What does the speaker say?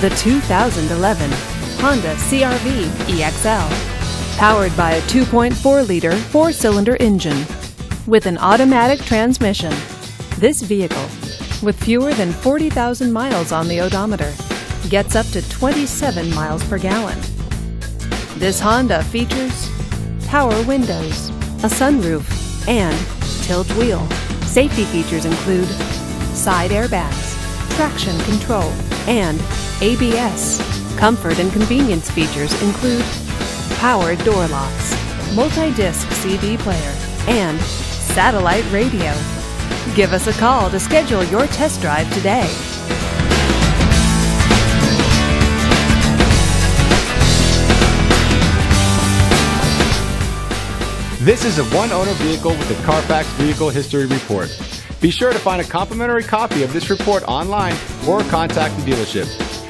The 2011 Honda CRV EXL. Powered by a 2.4 liter four cylinder engine with an automatic transmission. This vehicle, with fewer than 40,000 miles on the odometer, gets up to 27 miles per gallon. This Honda features power windows, a sunroof, and tilt wheel. Safety features include side airbags, traction control, and ABS. Comfort and convenience features include power door locks, multi-disc CD player, and satellite radio. Give us a call to schedule your test drive today. This is a one owner vehicle with a Carfax Vehicle History Report. Be sure to find a complimentary copy of this report online or contact the dealership.